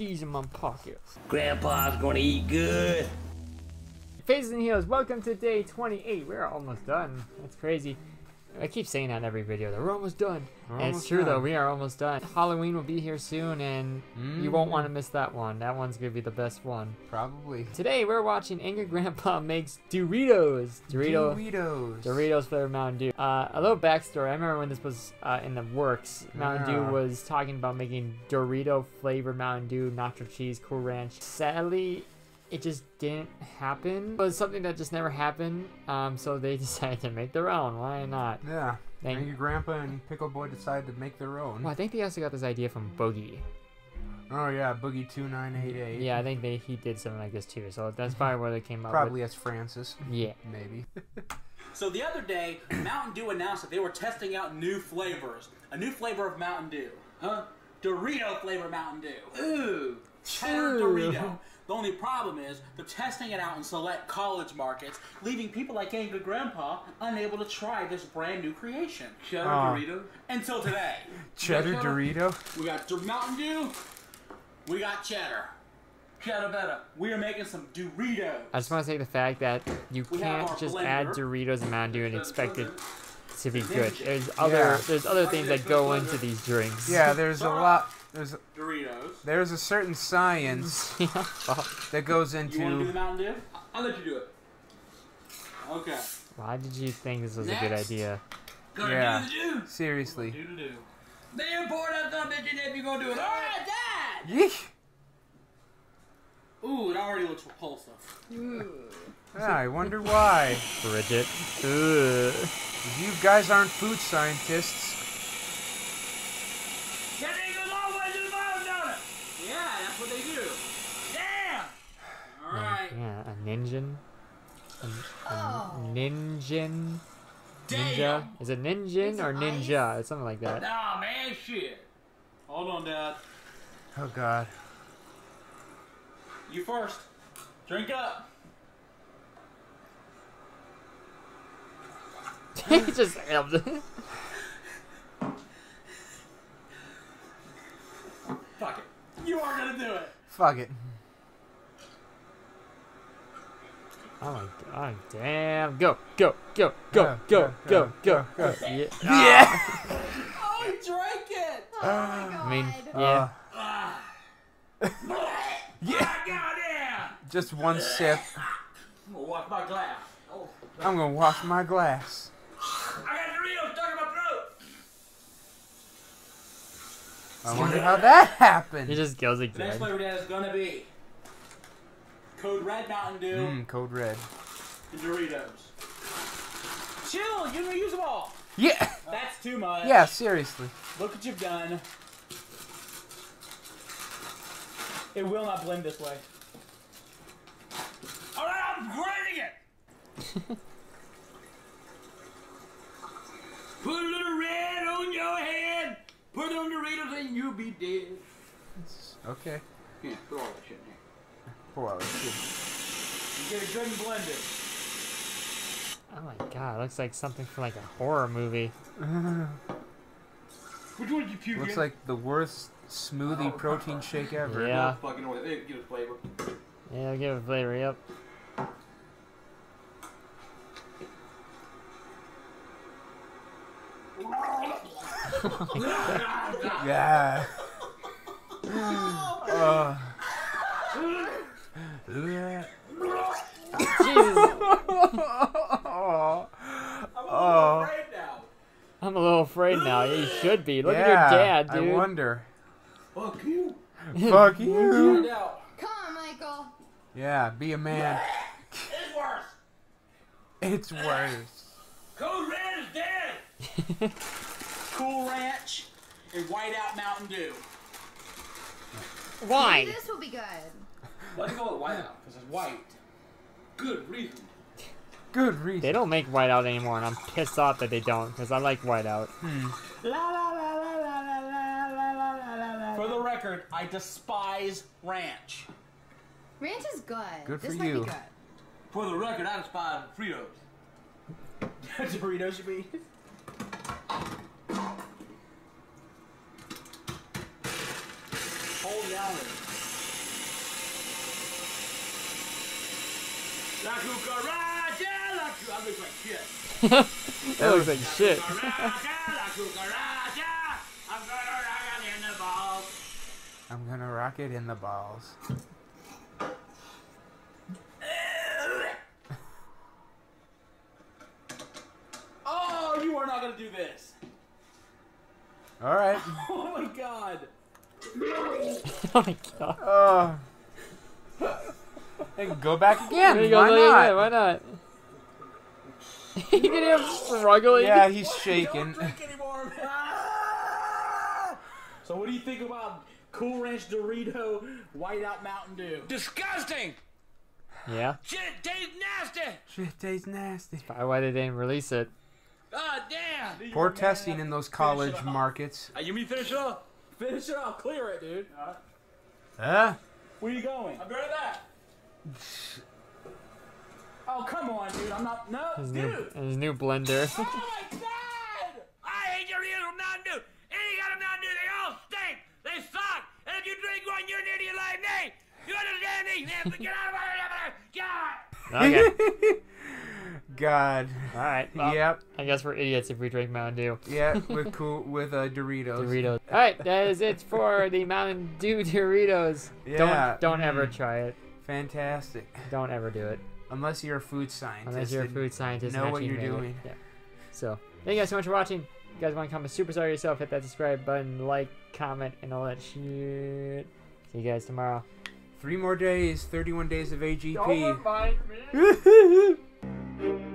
cheese in my pocket. Grandpa's gonna eat good. Faces and Heels, welcome to day 28. We're almost done. That's crazy. I keep saying that in every video. That we're almost done. We're and it's almost true though. We are almost done. Halloween will be here soon, and you won't want to miss that one. That one's gonna be the best one. Probably. Today we're watching Angry Grandpa makes Doritos. Dorito. Doritos. Doritos flavored Mountain Dew. Uh, a little backstory. I remember when this was uh, in the works. Mountain Dew was talking about making Dorito flavored Mountain Dew, nacho cheese, Cool Ranch. Sadly, it just didn't happen. It was something that just never happened. Um, so they decided to make their own. Why not? Yeah. Thank- Angry Grandpa and Pickle Boy decided to make their own. Well, I think they also got this idea from Boogie. Oh yeah, Boogie two nine eight eight. Yeah, I think they he did something like this too. So that's probably where they came up. Probably as Francis. Yeah. Maybe. So the other day, Mountain Dew announced that they were testing out new flavors. A new flavor of Mountain Dew. Huh? Dorito flavor Mountain Dew. Ooh. Cheddar Ooh. Dorito. The only problem is they're testing it out in select college markets, leaving people like Angry Grandpa unable to try this brand new creation. Cheddar Aw. Dorito. Until today. Cheddar Cheddar? Dorito. We got Dor- Mountain Dew. We got cheddar. Cheddar better. We are making some Doritos. I just want to say the fact that you We can't our just add. Doritos and Mountain Dew and expect it to be good. There's other there's other things that go into these drinks. Yeah, there's a lot. There's Doritos. there's a certain science that goes into. You want to do the. Mountain Dew? I'll let you do it. Okay. Why did you think this was a good idea? Gonna Yeah. do the do. Seriously. Do the do. They import that son of a bitch in if you gonna do it. Alright, Dad! Yeesh. Ooh, it already looks repulsive. Yeah, I wonder why. Bridgette. Ugh. You guys aren't food scientists. That thing goes all the way to the bottom, don't it? Yeah, that's what they do. Damn! Alright. Yeah, a ninja. A, a Oh. ninjin. Ninja. Damn! Is it ninjin It's or ice. ninja? It's something like that. Nah, man, shit. Hold on, Dad. Oh God. You first. Drink up. he just Fuck it. You are gonna do it. Fuck it. Oh my god, damn. Go, go, go, go, Go, go, go, go, go, go. Yeah. Yeah. Oh, he drank it! Oh my god. I mean, Uh, yeah. Ah. yeah. Ah, goddamn! Just one sip. I'm gonna wash my glass. Oh, I'm gonna wash my glass. I got Doritos stuck in my throat. I wonder how that happened. He just goes The next again. flavor that is gonna be Code Red Mountain Dew Mmm, code red. The Doritos. Chill, you can use them all. Yeah. That's too much. Yeah, seriously. Look what you've done. It will not blend this way. Alright, I'm grading it! Put a little red on your head. Put it on Doritos and you'll be dead. Okay. Yeah, put all that shit in here. Four hours. Good. You get it good and blended. Oh my god, it looks like something from like a horror movie. Which one did you puke Looks in? like the worst smoothie protein shake ever. Yeah. Fucking it. Give it flavor. Yeah, give it flavor, yep. Yeah. Uh. Yeah. Jesus, Oh. I'm a Oh. little afraid now. I'm a little afraid now. You should be. Look yeah, at your dad, dude. I wonder. Fuck you. Fuck you. Come on, Michael. Yeah, be a man. It's worse. It's worse. Code Red is dead. cool Ranch and Whiteout Mountain Dew. Why? Maybe this will be good. Let's go with Whiteout because it's white. Good reason. Good reason. They don't make whiteout anymore, and I'm pissed off that they don't, because I like whiteout. For the record, I despise ranch. Ranch is good. Good this for might you. Be good. For the record, I despise Fritos. Doritos should be. Hold down La cucaracha, la cu- I look like shit. that looks like shit. Cucaracha, la cucaracha. I'm gonna rock it in the balls. I'm gonna rock it in the balls. Oh, you are not gonna do this. All right. Oh my god. oh my god. Oh. And go back again. There you go, Why look at that, not? Why not? you can hear him struggling. Yeah, he's shaking. So what do you think about Cool Ranch Dorito Whiteout Mountain Dew? Disgusting! Yeah. Shit tastes nasty! Shit tastes nasty. Probably why they didn't release it. Ah, damn! Poor testing in those college markets. Uh, you mean finish it off? Finish it off, clear it, dude. Huh? Where you going? I'll be right back. Oh come on, dude. I'm not. No, His dude. new, his new blender. Oh my god! I hate your real Mountain Dew! Any kind of Mountain Dew, they all stink! They suck! And if you drink one, you're an idiot like me! You understand me? Then Get out of my Get out! okay. God. All right. Well, Yep. I guess we're idiots if we drink Mountain Dew. Yeah, with cool with uh, Doritos. Doritos. All right, that is it for the Mountain Dew Doritos. Yeah, Don't don't ever mm. try it. Fantastic. Don't ever do it Unless you're a food scientist. unless you're a food scientist. know what you're doing. Yeah. So thank you guys so much for watching. If you guys want to come a superstar yourself, hit that subscribe button, like, comment, and all that shit. See you guys tomorrow. Three more days, 31 days of Don't AGP. remind me.